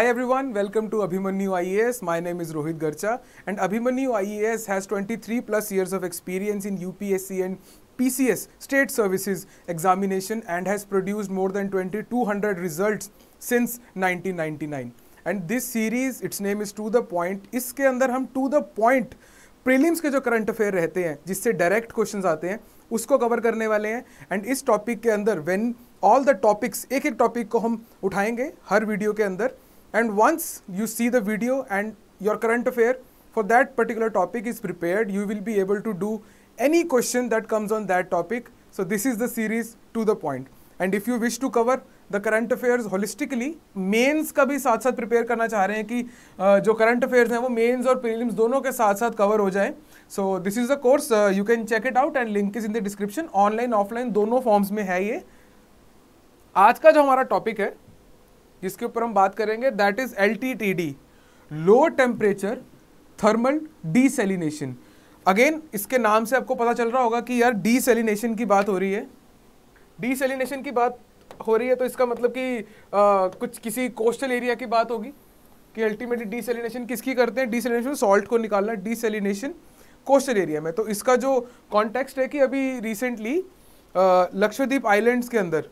Hi everyone, welcome to Abhimanyu IAS. My name is Rohit Garcha and Abhimanyu IAS has 23 plus years of experience in UPSC and PCS state services examination and has produced more than 2200 results since 1999. And this series, its name is To the Point. इसके अंदर हम To the Point prelims के जो current affair रहते हैं जिससे direct questions आते हैं उसको कवर करने वाले हैं एंड इस टॉपिक के अंदर व्हेन ऑल द टॉपिक्स एक एक टॉपिक को हम उठाएँगे हर वीडियो के अंदर and once you see the video and your current affair for that particular topic is prepared you will be able to do any question that comes on that topic so this is the series to the point and if you wish to cover the current affairs holistically mains का भी साथ साथ prepare करना चाह रहे हैं कि जो करंट अफेयर्स हैं वो मेंस और प्रीलिम्स दोनों के साथ साथ कवर हो जाएँ so this is the course you can check it out and link is in the description online offline दोनों फॉर्म्स में है ये आज का जो हमारा टॉपिक है जिसके ऊपर हम बात करेंगे? That is L T T D low temperature thermal desalination again इसके नाम से आपको पता चल रहा होगा कि यार डीसेलिनेशन की बात हो रही है। डीसेलिनेशन की बात हो रही है तो इसका मतलब कि आ, कुछ किसी कोस्टल एरिया की बात होगी कि अल्टीमेटली डीसेलिनेशन किसकी करते हैं? डीसेलिनेशन सॉल्ट को निकालना डीसेलिनेशन कोस्टल एरिया में। तो इसका जो कॉन्टेक्स्ट है कि अभी रिसेंटली लक्षद्वीप आइलैंड्स के अंदर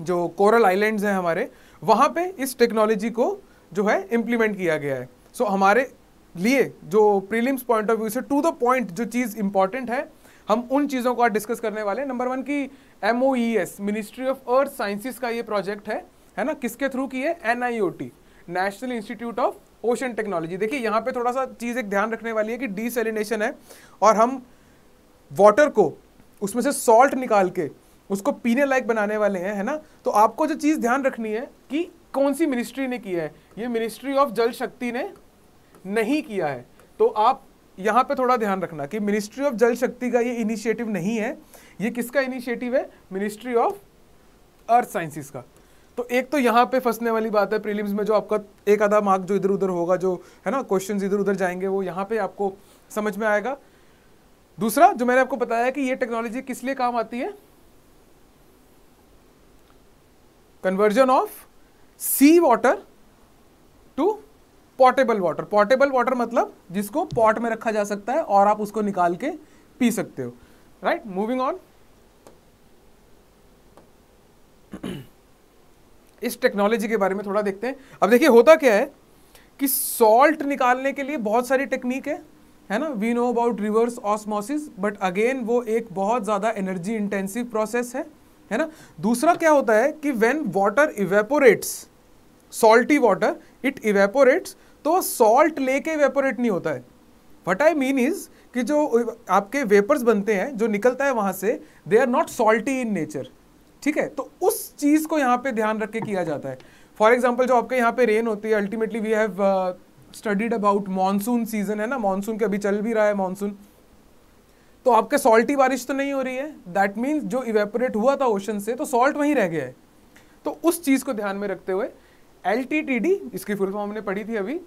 जो कोरल आइलैंड्स हैं हमारे वहाँ पे इस टेक्नोलॉजी को जो है इम्प्लीमेंट किया गया है। सो so, हमारे लिए जो प्रीलिम्स पॉइंट ऑफ़ व्यू से टू द पॉइंट जो चीज़ इंपॉर्टेंट है हम उन चीज़ों को आज डिस्कस करने वाले हैं। नंबर वन की MoES ministry of earth sciences का ये प्रोजेक्ट है है ना? किसके थ्रू की है? An national institute of ocean technology देखिए यहाँ पे थोड़ा सा चीज़ एक ध्यान रखने वाली है कि डीसेलिनेशन है और हम वाटर को उसमें से सॉल्ट निकाल के उसको पीने लायक बनाने वाले हैं, है ना? तो आपको जो चीज़ ध्यान रखनी है कि कौन सी मिनिस्ट्री ने किया है। ये मिनिस्ट्री ऑफ़ जल शक्ति ने नहीं किया है। तो आप यहाँ पे थोड़ा ध्यान रखना कि मिनिस्ट्री ऑफ़ जल शक्ति का ये इनिशिएटिव नहीं है। ये किसका इनिशिएटिव है? मिनिस्ट्री ऑफ़ अर्थ साइंसिस का। तो एक तो यहाँ पे फंसने वाली बात है प्रीलिम्स में, जो आपका एक आधा मार्क जो इधर उधर होगा, जो, है ना क्वेश्चन इधर उधर जाएँगे, वो यहाँ पे आपको समझ में आएगा। दूसरा, जो मैंने आपको बताया कि ये टेक्नोलॉजी किस लिए काम आती है? Conversion of sea water to portable water portable water मतलब जिसको पॉट में रखा जा सकता है और आप उसको निकाल के पी सकते हो। राइट मूविंग ऑन इस टेक्नोलॉजी के बारे में थोड़ा देखते हैं। अब देखिए, होता क्या है कि सॉल्ट निकालने के लिए बहुत सारी टेक्निक है है ना? We know about reverse osmosis but again वो एक बहुत ज़्यादा एनर्जी इंटेंसिव प्रोसेस है। है ना? दूसरा क्या होता है कि when water evaporates salty water it evaporates तो सॉल्ट लेके इवेपोरेट नहीं होता है। वट आई मीन इज़ कि जो आपके वेपर्स बनते हैं, जो निकलता है वहाँ से they are not salty in nature ठीक है? तो उस चीज़ को यहाँ पे ध्यान रख के किया जाता है। फॉर एग्ज़ाम्पल जो आपके यहाँ पे रेन होती है ultimately we have studied about monsoon season है ना? मानसून के अभी चल भी रहा है मानसून तो आपके सॉल्टी बारिश तो नहीं हो रही है? दैट मीन्स जो इवेपोरेट हुआ था ओशन से तो सॉल्ट वहीं रह गया है। तो उस चीज़ को ध्यान में रखते हुए एलटीटीडी इसकी फुल फॉर्म हमने पढ़ी थी अभी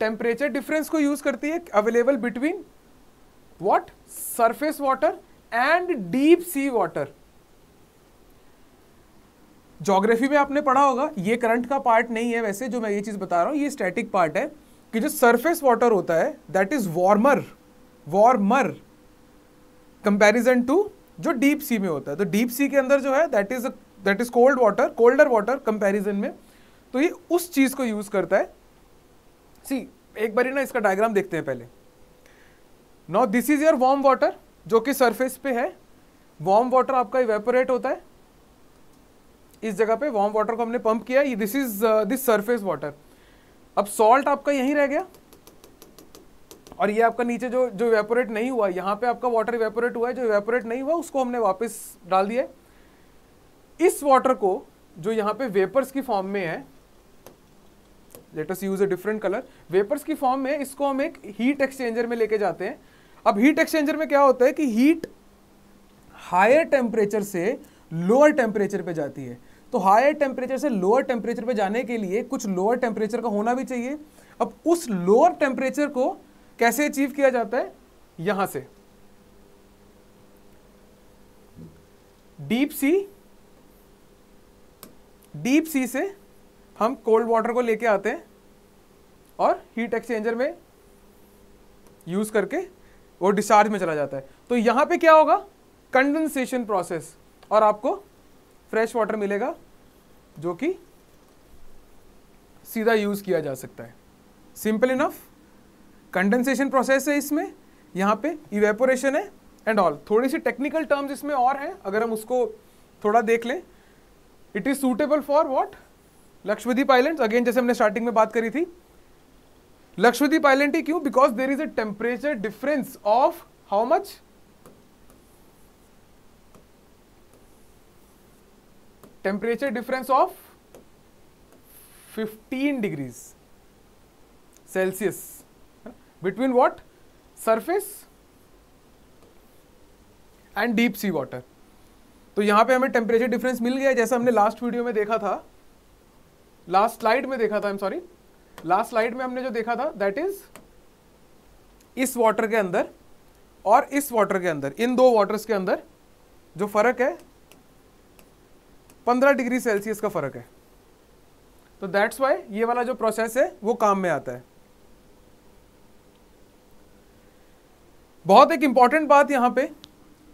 टेम्परेचर डिफरेंस को यूज़ करती है available between what surface water and deep sea water geography में आपने पढ़ा होगा, ये करंट का पार्ट नहीं है वैसे, जो मैं ये चीज़ बता रहा हूँ, ये स्टैटिक पार्ट है, कि जो सरफेस वाटर होता है that is warmer warmer comparison to जो डीप सी में होता है। तो डीप सी के अंदर जो है that is that is cold water colder water comparison में। तो ये उस चीज़ को यूज़ करता है। सी एक बार ना इसका डायग्राम देखते हैं पहले। Now this is your warm water जो कि सरफेस पे है। वार्म वाटर आपका इवेपोरेट होता है। इस जगह पे वार्म वाटर को हमने पंप किया this is this surface water अब सॉल्ट आपका यहीं रह गया। और ये आपका नीचे जो जो इवेपोरेट नहीं हुआ, यहाँ पे आपका वाटर इवेपोरेट हुआ है, जो इवेपोरेट नहीं हुआ, उसको हमने वापस डाल दिया इस वाटर को, जो यहाँ पे वेपर्स की फॉर्म में है let us use a different colour vapours की फॉर्म में इसको हम एक हीट एक्सचेंजर में लेके जाते हैं। अब हीट एक्सचेंजर में क्या होता है कि हीट हायर टेम्परेचर से लोअर टेम्परेचर पे जाती है। तो हायर टेम्परेचर से लोअर टेम्परेचर पे जाने के लिए कुछ लोअर टेम्परेचर का होना भी चाहिए। अब उस लोअर टेम्परेचर को कैसे अचीव किया जाता है? यहाँ से। डीप सी डीप सी से हम कोल्ड वाटर को लेके आते हैं और हीट एक्सचेंजर में यूज़ करके वो डिस्चार्ज में चला जाता है। तो यहाँ पे क्या होगा? कंडेंसेशन प्रोसेस और आपको फ्रेश वाटर मिलेगा, जो कि सीधा यूज़ किया जा सकता है। सिंपल इनफ कंडेंसेशन प्रोसेस है इसमें, यहाँ पे इवेपोरेशन है एंड ऑल थोड़ी सी टेक्निकल टर्म्स इसमें और हैं, अगर हम उसको थोड़ा देख लें। It is suitable for what Lakshadweep island again जैसे हमने स्टार्टिंग में बात करी थी। लक्ष्मदीप आइलैंड ही क्यों? Because there is a temperature difference of how much temperature difference of 15 degrees Celsius between what surface and deep sea water तो यहाँ पे हमें टेम्परेचर डिफरेंस मिल गया जैसा हमने लास्ट वीडियो में देखा था। लास्ट स्लाइड में देखा था एम सॉरी लास्ट स्लाइड में हमने जो देखा था दैट इज़ इस वाटर के अंदर और इस वाटर के अंदर, इन दो वाटर्स के अंदर जो फ़र्क है 15 डिग्री सेल्सियस का फ़र्क है। तो दैट्स वाई ये वाला जो प्रोसेस है, वो काम में आता है। बहुत एक इंपॉर्टेंट बात यहाँ पे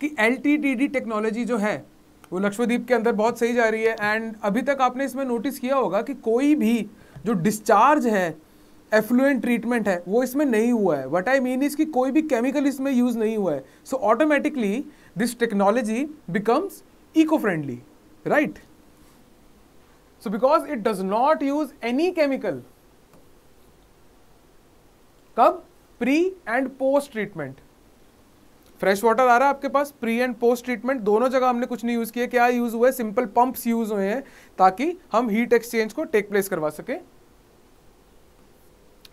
कि एलटीटीडी टेक्नोलॉजी जो है, वो लक्ष्मद्वीप के अंदर बहुत सही जा रही है। एंड अभी तक आपने इसमें नोटिस किया होगा कि कोई भी जो डिस्चार्ज है एफ्लुएंट ट्रीटमेंट है, वो इसमें नहीं हुआ है। वट आई मीन इज़ कि कोई भी केमिकल इसमें यूज़ नहीं हुआ है। So automatically this technology becomes eco friendly right so because it does not use any chemical कब? Pre and post treatment fresh water आ रहा है आपके पास? प्री एंड पोस्ट ट्रीटमेंट दोनों जगह हमने कुछ नहीं यूज़ किया। क्या यूज़ हुआ है सिंपल पंप्स यूज़ हुए हैं ताकि हम हीट एक्सचेंज को टेक प्लेस करवा सके।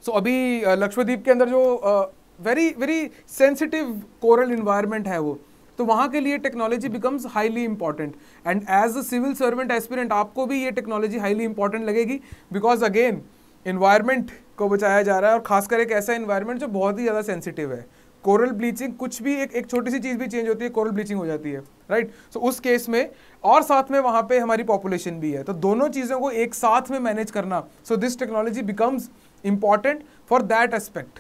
सो so, अभी लक्ष्मद्वीप के अंदर जो very very sensitive coral environment है वो तो वहाँ के लिए technology becomes highly important and as a civil servant aspirant आपको भी ये टेक्नोलॉजी हाईली इंपॉर्टेंट लगेगी बिकॉज़ अगेन इन्वायरमेंट को बचाया जा रहा है और खासकर एक ऐसा इन्वायरमेंट जो बहुत ही ज़्यादा सेंसिटिव है। कोरल ब्लीचिंग कुछ भी एक एक छोटी सी चीज़ भी चेंज होती है कोरल ब्लीचिंग हो जाती है राइट right? सो so, उस केस में और साथ में वहाँ पे हमारी पॉपुलेशन भी है। तो दोनों चीज़ों को एक साथ में मैनेज करना। So this technology becomes important for that aspect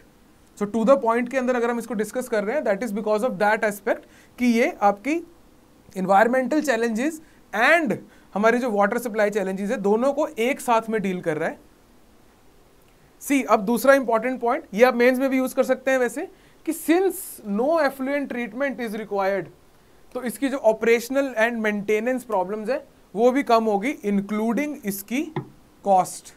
so to the point के अंदर अगर हम इसको डिस्कस कर रहे हैं that is because of that aspect कि ये आपकी इन्वायरमेंटल चैलेंजेस एंड हमारी जो वाटर सप्लाई चैलेंजेस है दोनों को एक साथ में डील कर रहा है। सी अब दूसरा इंपॉर्टेंट पॉइंट ये आप मेंस में भी यूज़ कर सकते हैं वैसे। कि since no effluent treatment is required तो इसकी जो ऑपरेशनल एंड मेंटेनेंस प्रॉब्लम्स है, वो भी कम होगी इंक्लूडिंग इसकी कॉस्ट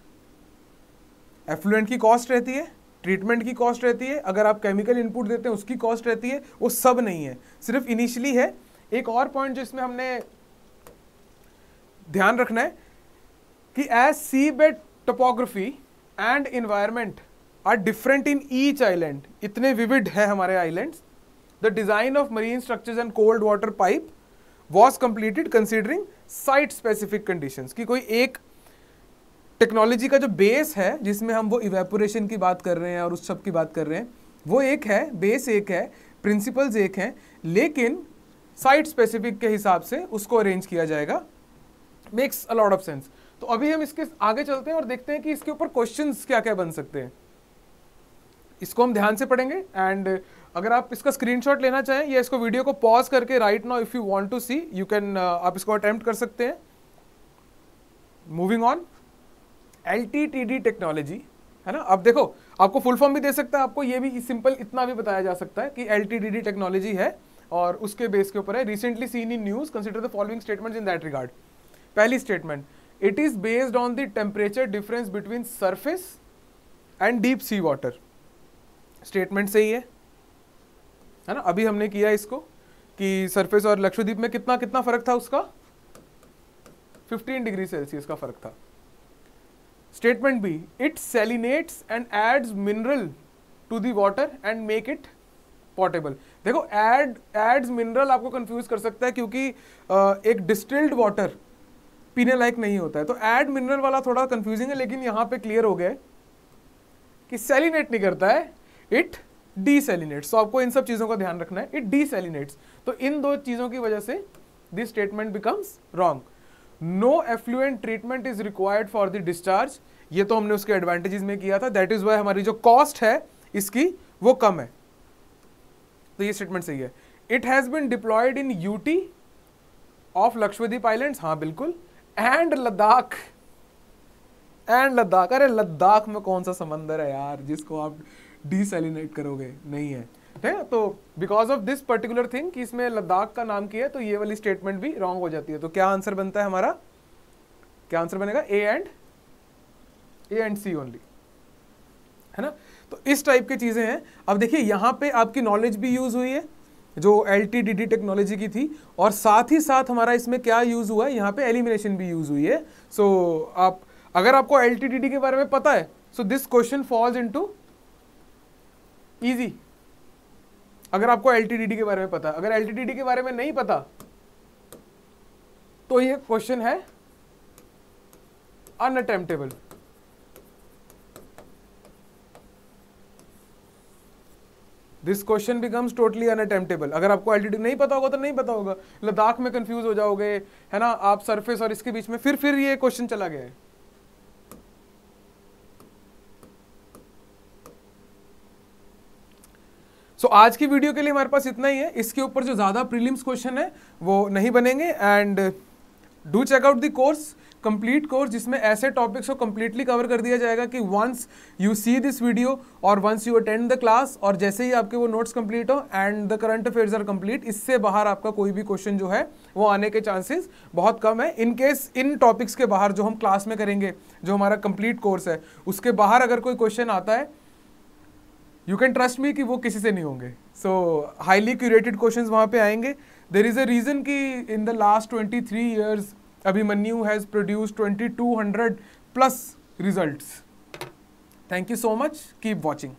एफ्लुएंट की कॉस्ट रहती है ट्रीटमेंट की कॉस्ट रहती है, अगर आप केमिकल इनपुट देते हैं, उसकी कॉस्ट रहती है, वो सब नहीं है। सिर्फ़ इनिशियली है। एक और पॉइंट जो इसमें हमने ध्यान रखना है कि as sea bed topography and environment are different in each island इतने विविड है हमारे islands the design of marine structures and cold water pipe was completed considering site specific conditions की कोई एक टेक्नोलॉजी का जो बेस है, जिसमें हम वो इवेपोरेशन की बात कर रहे हैं और उस सब की बात कर रहे हैं, वो एक है बेस एक है प्रिंसिपल्स एक हैं, लेकिन साइट स्पेसिफिक के हिसाब से उसको अरेंज किया जाएगा। Makes a lot of sense तो अभी हम इसके आगे चलते हैं और देखते हैं कि इसके ऊपर क्वेश्चंस क्या क्या बन सकते हैं। इसको हम ध्यान से पढ़ेंगे एंड अगर आप इसका स्क्रीनशॉट लेना चाहें या इसको वीडियो को पॉज करके right now if you want to see you can आप इसको अटेम्प्ट कर सकते हैं. मूविंग ऑन एलटीटीडी टेक्नोलॉजी है ना? अब देखो, आपको फुल फॉर्म भी दे सकता है, आपको ये भी सिंपल इतना भी बताया जा सकता है कि एल टेक्नोलॉजी है और उसके बेस के ऊपर है. Recently seen in news consider the following statement in that regard पहली statement it is based on the temperature difference between surface and deep sea water statement सही है है। ना? अभी हमने किया इसको कि सरफेस और लक्षद्वीप में कितना कितना फ़र्क था उसका? 15 डिग्री सेल्सियस का फ़र्क था। Statement B it salinates and adds mineral to the water and make it portable देखो एड एड्स मिनरल आपको कंफ्यूज कर सकता है क्योंकि एक डिस्टिल्ड वाटर पीने लायक नहीं होता है। तो एड मिनरल वाला थोड़ा कंफ्यूजिंग है, लेकिन यहाँ पे क्लियर हो गया कि सेलिनेट नहीं करता है। It desalinates. तो आपको इन सब चीज़ों का ध्यान रखना है। इट डीसेलिनेट्स तो इन दो चीज़ों की वजह से this statement becomes wrong no effluent treatment is required for the discharge ये तो हमने उसके एडवांटेजेस में किया था। दैट इज़ वाई हमारी जो कॉस्ट है, इसकी वो कम है। तो ये स्टेटमेंट सही है। It has been deployed in UT of Lakshadweep islands हाँ बिल्कुल। एंड लद्दाख एंड लद्दाख अरे लद्दाख में कौन सा समंदर है यार, जिसको आप डिसलिनेट करोगे? नहीं है। ठीक है? तो because of this particular thing कि इसमें लद्दाख का नाम किया है तो ये वाली स्टेटमेंट भी रॉन्ग हो जाती है। तो क्या आंसर बनता है हमारा? क्या आंसर बनेगा? A and A and C only है ना? तो इस टाइप की चीज़ें हैं। अब देखिए यहाँ पे आपकी नॉलेज भी यूज़ हुई है जो एल टेक्नोलॉजी की थी और साथ ही साथ हमारा इसमें क्या यूज़ हुआ है? यहाँ पे एलिमिनेशन भी यूज़ हुई है। सो so, आप अगर आपको एल के बारे में पता है so this question falls into easy अगर आपको एलटीडीडी के बारे में पता, अगर एलटीडीडी के बारे में नहीं पता तो ये क्वेश्चन है unattemptable this question becomes totally unattemptable अगर आपको एल्टीट्यूड नहीं पता होगा तो नहीं पता होगा। लद्दाख में कंफ्यूज हो जाओगे, है ना? आप सरफेस और इसके बीच में फिर फिर ये क्वेश्चन चला गया है। सो so, आज की वीडियो के लिए हमारे पास इतना ही है। इसके ऊपर जो ज़्यादा प्रीलिम्स क्वेश्चन है वो नहीं बनेंगे। And do check out the course complete course जिसमें ऐसे टॉपिक्स को कंप्लीटली कवर कर दिया जाएगा कि once you see this video और once you attend the class और जैसे ही आपके वो नोट्स कंप्लीट हो and the current affairs are complete इससे बाहर आपका कोई भी क्वेश्चन जो है वो आने के चांसेस बहुत कम है। इन केस इन टॉपिक्स के बाहर जो हम क्लास में करेंगे जो हमारा कंप्लीट कोर्स है उसके बाहर अगर कोई क्वेश्चन आता है यू कैन ट्रस्ट मी कि वो किसी से नहीं होंगे सो हाईली क्यूरेटेड क्वेश्चन वहाँ पे आएँगे देर इज़ अ रीज़न कि in the last twenty three years Abhimanyu has produced 2200 plus results. Thank you so much. Keep watching.